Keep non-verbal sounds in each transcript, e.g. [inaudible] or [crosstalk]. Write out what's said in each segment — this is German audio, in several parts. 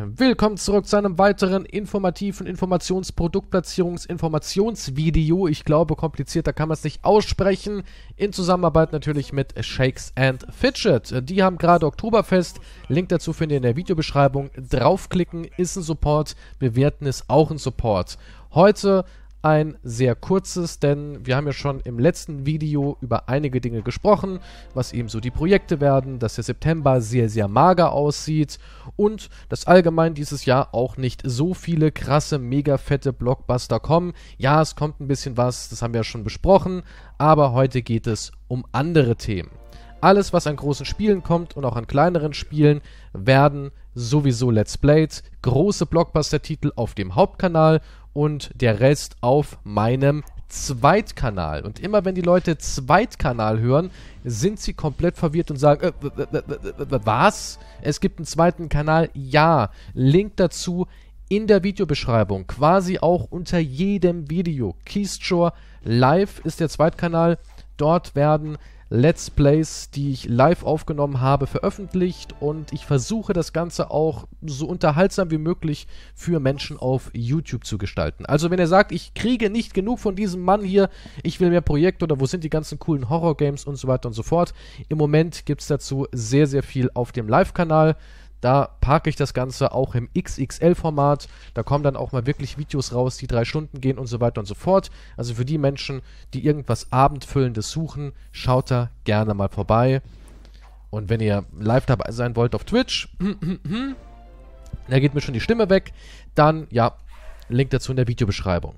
Willkommen zurück zu einem weiteren informativen Informationsproduktplatzierungs-Informationsvideo. Ich glaube, komplizierter kann man es nicht aussprechen. In Zusammenarbeit natürlich mit Shakes and Fidget. Die haben gerade Oktoberfest. Link dazu findet ihr in der Videobeschreibung. Draufklicken ist ein Support, bewerten ist auch ein Support. Heute ein sehr kurzes, denn wir haben ja schon im letzten Video über einige Dinge gesprochen, was eben so die Projekte werden, dass der September sehr, sehr mager aussieht und dass allgemein dieses Jahr auch nicht so viele krasse, mega fette Blockbuster kommen. Ja, es kommt ein bisschen was, das haben wir ja schon besprochen, aber heute geht es um andere Themen. Alles, was an großen Spielen kommt und auch an kleineren Spielen, werden sowieso Let's Played, große Blockbuster-Titel auf dem Hauptkanal und der Rest auf meinem Zweitkanal. Und immer wenn die Leute Zweitkanal hören, sind sie komplett verwirrt und sagen, äh, was? Es gibt einen zweiten Kanal? Ja. Link dazu in der Videobeschreibung, quasi auch unter jedem Video. Keystore Live ist der Zweitkanal. Dort werden Let's Plays, die ich live aufgenommen habe, veröffentlicht und ich versuche das Ganze auch so unterhaltsam wie möglich für Menschen auf YouTube zu gestalten. Also wenn ihr sagt, ich kriege nicht genug von diesem Mann hier, ich will mehr Projekte oder wo sind die ganzen coolen Horror-Games und so weiter und so fort. Im Moment gibt es dazu sehr, sehr viel auf dem Live-Kanal. Da parke ich das Ganze auch im XXL-Format. Da kommen dann auch mal wirklich Videos raus, die drei Stunden gehen und so weiter und so fort. Also für die Menschen, die irgendwas Abendfüllendes suchen, schaut da gerne mal vorbei. Und wenn ihr live dabei sein wollt auf Twitch, [clears throat] da geht mir schon die Stimme weg, dann, ja, Link dazu in der Videobeschreibung.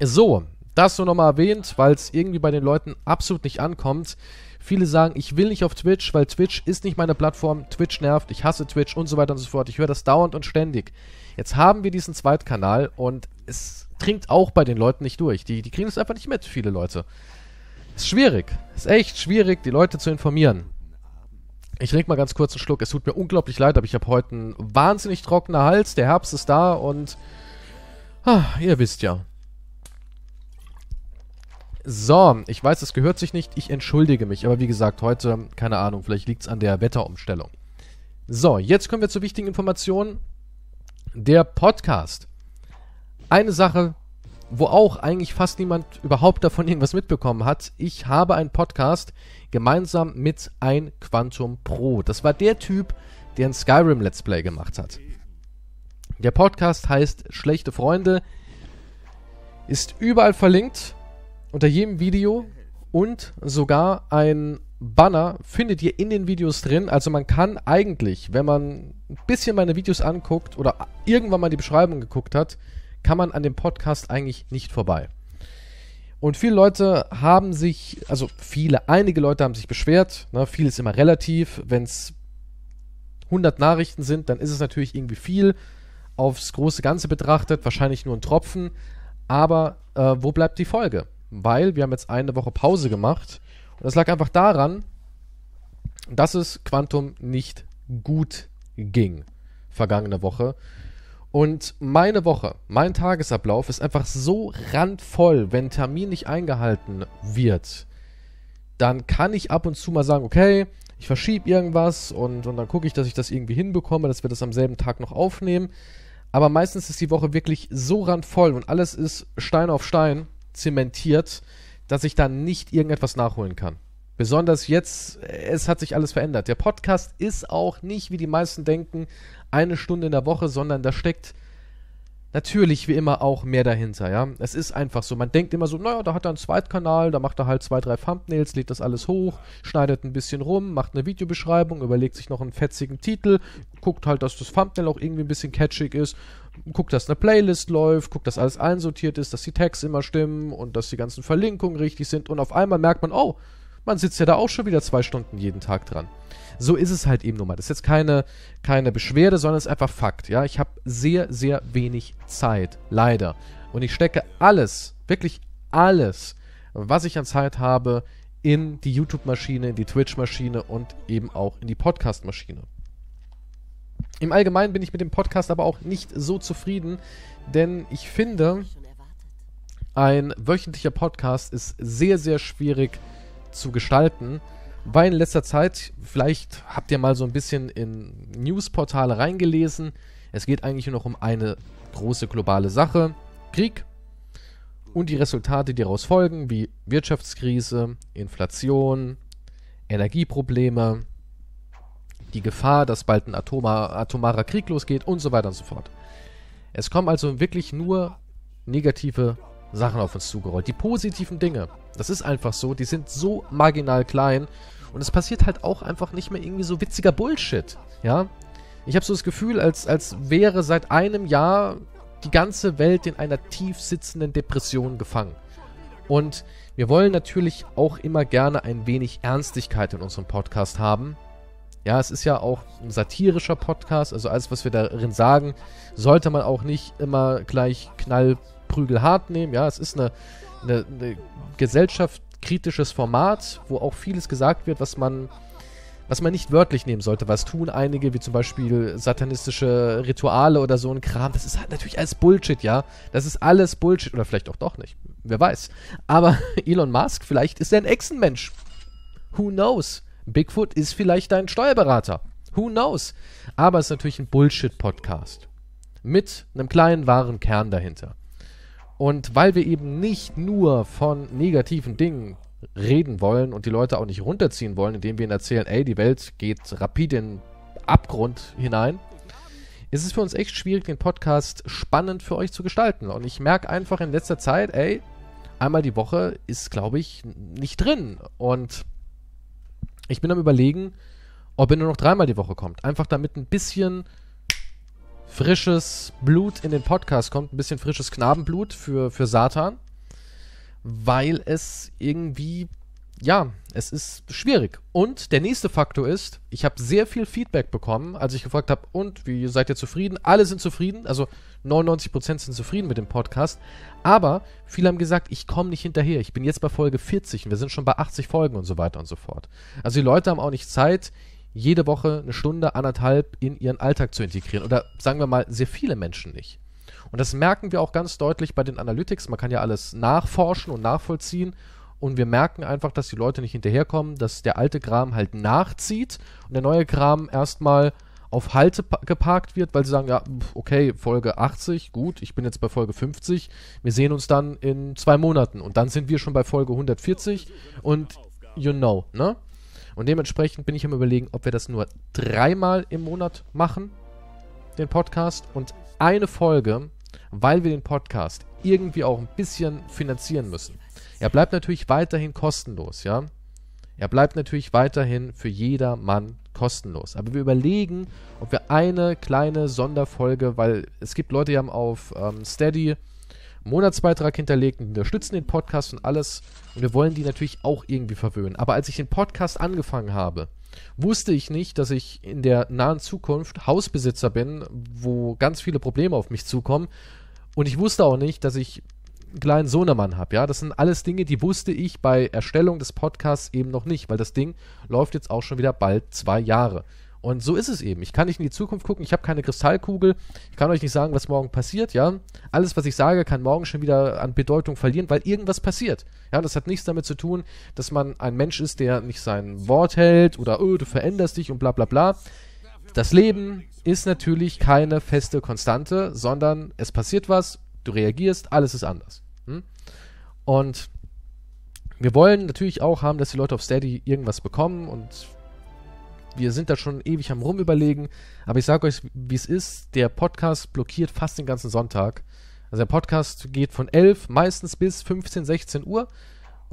So, das so nochmal erwähnt, weil es irgendwie bei den Leuten absolut nicht ankommt. Viele sagen, ich will nicht auf Twitch, weil Twitch ist nicht meine Plattform, Twitch nervt, ich hasse Twitch und so weiter und so fort. Ich höre das dauernd und ständig. Jetzt haben wir diesen Zweitkanal und es dringt auch bei den Leuten nicht durch. Die, die kriegen es einfach nicht mit, viele Leute. Ist schwierig. Ist echt schwierig, die Leute zu informieren. Ich trinke mal ganz kurz einen Schluck. Es tut mir unglaublich leid, aber ich habe heute einen wahnsinnig trockenen Hals. Der Herbst ist da und... Ah, ihr wisst ja. So, ich weiß, es gehört sich nicht. Ich entschuldige mich. Aber wie gesagt, heute, keine Ahnung, vielleicht liegt es an der Wetterumstellung. So, jetzt kommen wir zur wichtigen Information. Der Podcast. Eine Sache, wo auch eigentlich fast niemand überhaupt davon irgendwas mitbekommen hat. Ich habe einen Podcast gemeinsam mit ein Quantum Pro. Das war der Typ, der ein Skyrim Let's Play gemacht hat. Der Podcast heißt Schlechte Freunde, ist überall verlinkt unter jedem Video und sogar ein Banner findet ihr in den Videos drin. Also man kann eigentlich, wenn man ein bisschen meine Videos anguckt oder irgendwann mal die Beschreibung geguckt hat, kann man an dem Podcast eigentlich nicht vorbei. Und viele Leute haben sich, also viele, einige Leute haben sich beschwert. Ne, viel ist immer relativ. Wenn es 100 Nachrichten sind, dann ist es natürlich irgendwie viel. Aufs große Ganze betrachtet, wahrscheinlich nur ein Tropfen. Aber äh, wo bleibt die Folge? Weil wir haben jetzt eine Woche Pause gemacht. Und das lag einfach daran, dass es Quantum nicht gut ging vergangene Woche. Und meine Woche, mein Tagesablauf ist einfach so randvoll, wenn Termin nicht eingehalten wird. Dann kann ich ab und zu mal sagen, okay, ich verschiebe irgendwas und, und dann gucke ich, dass ich das irgendwie hinbekomme, dass wir das am selben Tag noch aufnehmen. Aber meistens ist die Woche wirklich so randvoll und alles ist Stein auf Stein, zementiert, dass ich da nicht irgendetwas nachholen kann. Besonders jetzt, es hat sich alles verändert. Der Podcast ist auch nicht, wie die meisten denken, eine Stunde in der Woche, sondern da steckt natürlich wie immer auch mehr dahinter, ja. Es ist einfach so. Man denkt immer so, naja, da hat er einen Zweitkanal, da macht er halt zwei, drei Thumbnails, lädt das alles hoch, schneidet ein bisschen rum, macht eine Videobeschreibung, überlegt sich noch einen fetzigen Titel, guckt halt, dass das Thumbnail auch irgendwie ein bisschen catchig ist, guckt, dass eine Playlist läuft, guckt, dass alles einsortiert ist, dass die Tags immer stimmen und dass die ganzen Verlinkungen richtig sind und auf einmal merkt man, oh, man sitzt ja da auch schon wieder zwei Stunden jeden Tag dran. So ist es halt eben nun mal. Das ist jetzt keine, keine Beschwerde, sondern es ist einfach Fakt. Ja, ich habe sehr, sehr wenig Zeit. Leider. Und ich stecke alles, wirklich alles, was ich an Zeit habe, in die YouTube-Maschine, in die Twitch-Maschine und eben auch in die Podcast-Maschine. Im Allgemeinen bin ich mit dem Podcast aber auch nicht so zufrieden, denn ich finde, ein wöchentlicher Podcast ist sehr, sehr schwierig zu gestalten weil in letzter Zeit, vielleicht habt ihr mal so ein bisschen in Newsportale reingelesen, es geht eigentlich nur noch um eine große globale Sache, Krieg und die Resultate, die daraus folgen, wie Wirtschaftskrise, Inflation, Energieprobleme, die Gefahr, dass bald ein Atoma, atomarer Krieg losgeht und so weiter und so fort. Es kommen also wirklich nur negative Sachen auf uns zugerollt. Die positiven Dinge, das ist einfach so, die sind so marginal klein und es passiert halt auch einfach nicht mehr irgendwie so witziger Bullshit, ja. Ich habe so das Gefühl, als, als wäre seit einem Jahr die ganze Welt in einer tief sitzenden Depression gefangen. Und wir wollen natürlich auch immer gerne ein wenig Ernstigkeit in unserem Podcast haben. Ja, es ist ja auch ein satirischer Podcast, also alles, was wir darin sagen, sollte man auch nicht immer gleich knallprügelhart nehmen. Ja, es ist eine, eine, eine gesellschaftskritisches Format, wo auch vieles gesagt wird, was man was man nicht wörtlich nehmen sollte. Was tun einige, wie zum Beispiel satanistische Rituale oder so ein Kram. Das ist halt natürlich alles Bullshit, ja. Das ist alles Bullshit. Oder vielleicht auch doch nicht. Wer weiß. Aber [laughs] Elon Musk, vielleicht ist er ein Echsenmensch. Who knows? Bigfoot ist vielleicht dein Steuerberater. Who knows? Aber es ist natürlich ein Bullshit-Podcast. Mit einem kleinen wahren Kern dahinter. Und weil wir eben nicht nur von negativen Dingen reden wollen und die Leute auch nicht runterziehen wollen, indem wir ihnen erzählen, ey, die Welt geht rapid in Abgrund hinein, ist es für uns echt schwierig, den Podcast spannend für euch zu gestalten. Und ich merke einfach in letzter Zeit, ey, einmal die Woche ist, glaube ich, nicht drin. Und ich bin am überlegen, ob er nur noch dreimal die Woche kommt. Einfach damit ein bisschen frisches Blut in den Podcast kommt, ein bisschen frisches Knabenblut für, für Satan weil es irgendwie, ja, es ist schwierig. Und der nächste Faktor ist, ich habe sehr viel Feedback bekommen, als ich gefragt habe, und wie seid ihr zufrieden? Alle sind zufrieden, also 99% sind zufrieden mit dem Podcast. Aber viele haben gesagt, ich komme nicht hinterher. Ich bin jetzt bei Folge 40 und wir sind schon bei 80 Folgen und so weiter und so fort. Also die Leute haben auch nicht Zeit, jede Woche eine Stunde, anderthalb in ihren Alltag zu integrieren. Oder sagen wir mal, sehr viele Menschen nicht. Und das merken wir auch ganz deutlich bei den Analytics. Man kann ja alles nachforschen und nachvollziehen. Und wir merken einfach, dass die Leute nicht hinterherkommen, dass der alte Kram halt nachzieht und der neue Kram erstmal auf Halte geparkt wird, weil sie sagen, ja, okay, Folge 80, gut, ich bin jetzt bei Folge 50, wir sehen uns dann in zwei Monaten und dann sind wir schon bei Folge 140 und you know, ne? Und dementsprechend bin ich am überlegen, ob wir das nur dreimal im Monat machen, den Podcast, und eine Folge weil wir den Podcast irgendwie auch ein bisschen finanzieren müssen. Er bleibt natürlich weiterhin kostenlos, ja. Er bleibt natürlich weiterhin für jedermann kostenlos. Aber wir überlegen, ob wir eine kleine Sonderfolge, weil es gibt Leute, die haben auf ähm, Steady Monatsbeitrag hinterlegt und unterstützen den Podcast und alles. Und wir wollen die natürlich auch irgendwie verwöhnen. Aber als ich den Podcast angefangen habe, wusste ich nicht, dass ich in der nahen Zukunft Hausbesitzer bin, wo ganz viele Probleme auf mich zukommen. Und ich wusste auch nicht, dass ich einen kleinen Sohnemann habe. Ja, das sind alles Dinge, die wusste ich bei Erstellung des Podcasts eben noch nicht, weil das Ding läuft jetzt auch schon wieder bald zwei Jahre. Und so ist es eben. Ich kann nicht in die Zukunft gucken. Ich habe keine Kristallkugel. Ich kann euch nicht sagen, was morgen passiert. Ja, alles, was ich sage, kann morgen schon wieder an Bedeutung verlieren, weil irgendwas passiert. Ja, das hat nichts damit zu tun, dass man ein Mensch ist, der nicht sein Wort hält oder oh, du veränderst dich und bla bla bla. Das Leben ist natürlich keine feste Konstante, sondern es passiert was, du reagierst, alles ist anders. Hm? Und wir wollen natürlich auch haben, dass die Leute auf Steady irgendwas bekommen und wir sind da schon ewig am Rumüberlegen, aber ich sage euch, wie es ist, der Podcast blockiert fast den ganzen Sonntag. Also der Podcast geht von 11 meistens bis 15, 16 Uhr.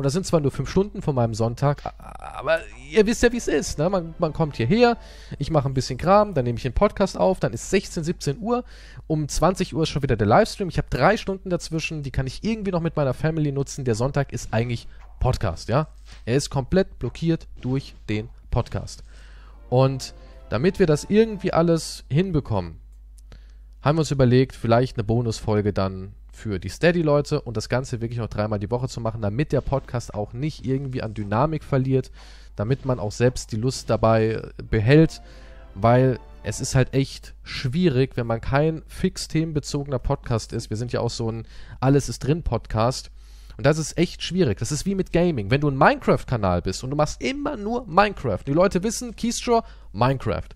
Und das sind zwar nur 5 Stunden von meinem Sonntag, aber ihr wisst ja, wie es ist. Ne? Man, man kommt hierher, ich mache ein bisschen Kram, dann nehme ich den Podcast auf, dann ist 16, 17 Uhr. Um 20 Uhr ist schon wieder der Livestream. Ich habe drei Stunden dazwischen, die kann ich irgendwie noch mit meiner Family nutzen. Der Sonntag ist eigentlich Podcast, ja. Er ist komplett blockiert durch den Podcast. Und damit wir das irgendwie alles hinbekommen, haben wir uns überlegt, vielleicht eine Bonusfolge dann für die Steady-Leute und das Ganze wirklich noch dreimal die Woche zu machen, damit der Podcast auch nicht irgendwie an Dynamik verliert, damit man auch selbst die Lust dabei behält, weil es ist halt echt schwierig, wenn man kein fix themenbezogener Podcast ist. Wir sind ja auch so ein Alles ist drin Podcast Und das ist echt schwierig. Das ist wie mit Gaming. Wenn du ein Minecraft-Kanal bist und du machst immer nur Minecraft, die Leute wissen, Keystrow, Minecraft,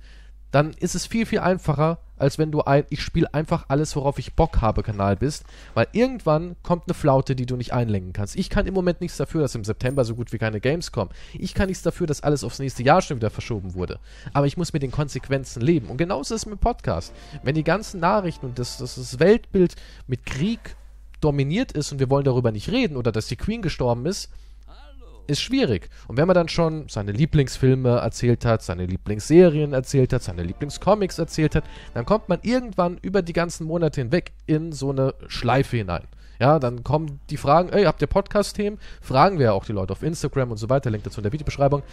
dann ist es viel, viel einfacher, als wenn du ein Ich spiele einfach alles, worauf ich Bock habe, Kanal bist. Weil irgendwann kommt eine Flaute, die du nicht einlenken kannst. Ich kann im Moment nichts dafür, dass im September so gut wie keine Games kommen. Ich kann nichts dafür, dass alles aufs nächste Jahr schon wieder verschoben wurde. Aber ich muss mit den Konsequenzen leben. Und genauso ist es mit Podcast. Wenn die ganzen Nachrichten und das, das, das Weltbild mit Krieg dominiert ist und wir wollen darüber nicht reden oder dass die Queen gestorben ist, ist schwierig. Und wenn man dann schon seine Lieblingsfilme erzählt hat, seine Lieblingsserien erzählt hat, seine Lieblingscomics erzählt hat, dann kommt man irgendwann über die ganzen Monate hinweg in so eine Schleife hinein. Ja, dann kommen die Fragen, ey, habt ihr Podcast-Themen? Fragen wir ja auch die Leute auf Instagram und so weiter, Link dazu in der Videobeschreibung.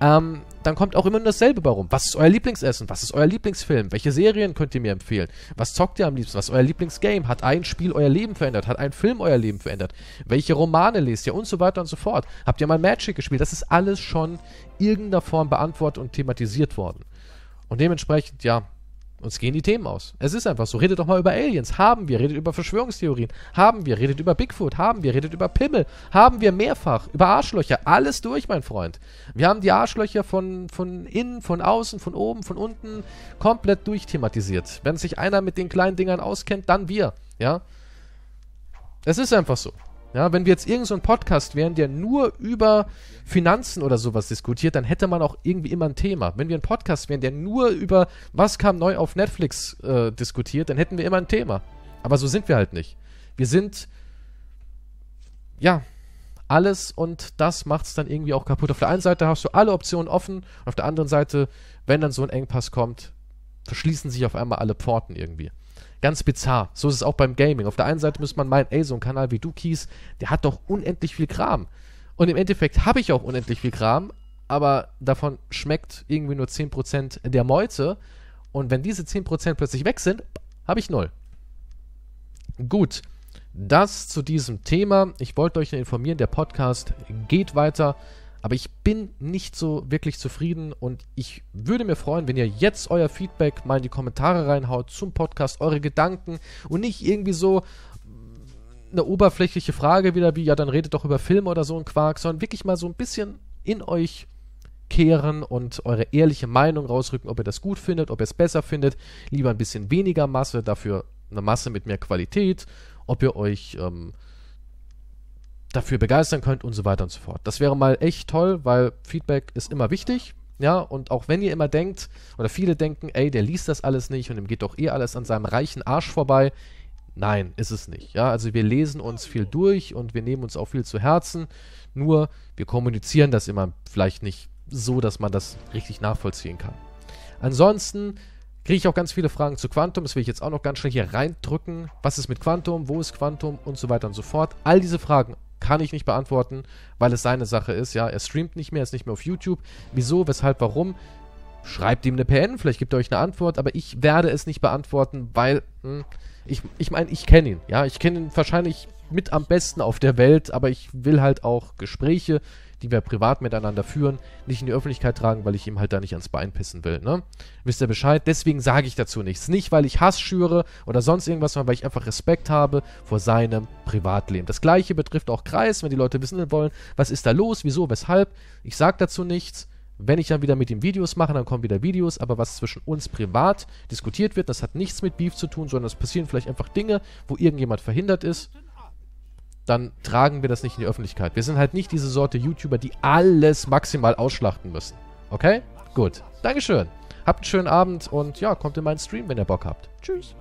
Ähm, dann kommt auch immer nur dasselbe bei rum. Was ist euer Lieblingsessen? Was ist euer Lieblingsfilm? Welche Serien könnt ihr mir empfehlen? Was zockt ihr am liebsten? Was ist euer Lieblingsgame? Hat ein Spiel euer Leben verändert? Hat ein Film euer Leben verändert? Welche Romane lest ihr? Und so weiter und so fort. Habt ihr mal Magic gespielt? Das ist alles schon irgendeiner Form beantwortet und thematisiert worden. Und dementsprechend, ja, uns gehen die Themen aus. Es ist einfach so. Redet doch mal über Aliens. Haben wir. Redet über Verschwörungstheorien. Haben wir. Redet über Bigfoot. Haben wir. Redet über Pimmel. Haben wir mehrfach. Über Arschlöcher. Alles durch, mein Freund. Wir haben die Arschlöcher von, von innen, von außen, von oben, von unten komplett durchthematisiert. Wenn sich einer mit den kleinen Dingern auskennt, dann wir. Ja. Es ist einfach so. Ja, wenn wir jetzt irgendein so Podcast wären, der nur über Finanzen oder sowas diskutiert, dann hätte man auch irgendwie immer ein Thema. Wenn wir ein Podcast wären, der nur über was kam neu auf Netflix äh, diskutiert, dann hätten wir immer ein Thema. Aber so sind wir halt nicht. Wir sind, ja, alles und das macht es dann irgendwie auch kaputt. Auf der einen Seite hast du alle Optionen offen, auf der anderen Seite, wenn dann so ein Engpass kommt, verschließen sich auf einmal alle Pforten irgendwie. Ganz bizarr. So ist es auch beim Gaming. Auf der einen Seite müsste man meinen, ey, so ein Kanal wie du, Kies, der hat doch unendlich viel Kram. Und im Endeffekt habe ich auch unendlich viel Kram, aber davon schmeckt irgendwie nur 10% der Meute. Und wenn diese 10% plötzlich weg sind, habe ich null. Gut, das zu diesem Thema. Ich wollte euch informieren, der Podcast geht weiter. Aber ich bin nicht so wirklich zufrieden und ich würde mir freuen, wenn ihr jetzt euer Feedback mal in die Kommentare reinhaut zum Podcast, eure Gedanken und nicht irgendwie so eine oberflächliche Frage wieder wie, ja, dann redet doch über Filme oder so ein Quark, sondern wirklich mal so ein bisschen in euch kehren und eure ehrliche Meinung rausrücken, ob ihr das gut findet, ob ihr es besser findet. Lieber ein bisschen weniger Masse, dafür eine Masse mit mehr Qualität, ob ihr euch ähm, dafür begeistern könnt und so weiter und so fort. Das wäre mal echt toll, weil Feedback ist immer wichtig. Ja, und auch wenn ihr immer denkt, oder viele denken, ey, der liest das alles nicht und ihm geht doch eh alles an seinem reichen Arsch vorbei. Nein, ist es nicht. Ja, also wir lesen uns viel durch und wir nehmen uns auch viel zu Herzen. Nur wir kommunizieren das immer vielleicht nicht so, dass man das richtig nachvollziehen kann. Ansonsten kriege ich auch ganz viele Fragen zu Quantum. Das will ich jetzt auch noch ganz schnell hier reindrücken. Was ist mit Quantum? Wo ist Quantum? Und so weiter und so fort. All diese Fragen kann ich nicht beantworten, weil es seine Sache ist. Ja, er streamt nicht mehr, ist nicht mehr auf YouTube. Wieso, weshalb, warum? Schreibt ihm eine PN, vielleicht gibt er euch eine Antwort, aber ich werde es nicht beantworten, weil hm, ich meine, ich, mein, ich kenne ihn. Ja, ich kenne ihn wahrscheinlich mit am besten auf der Welt, aber ich will halt auch Gespräche die wir privat miteinander führen, nicht in die Öffentlichkeit tragen, weil ich ihm halt da nicht ans Bein pissen will. Ne? Wisst ihr Bescheid? Deswegen sage ich dazu nichts. Nicht, weil ich Hass schüre oder sonst irgendwas, sondern weil ich einfach Respekt habe vor seinem Privatleben. Das gleiche betrifft auch Kreis, wenn die Leute wissen wollen, was ist da los, wieso, weshalb. Ich sage dazu nichts. Wenn ich dann wieder mit ihm Videos mache, dann kommen wieder Videos, aber was zwischen uns privat diskutiert wird, das hat nichts mit Beef zu tun, sondern es passieren vielleicht einfach Dinge, wo irgendjemand verhindert ist dann tragen wir das nicht in die Öffentlichkeit. Wir sind halt nicht diese Sorte YouTuber, die alles maximal ausschlachten müssen. Okay? Gut. Dankeschön. Habt einen schönen Abend und ja, kommt in meinen Stream, wenn ihr Bock habt. Tschüss.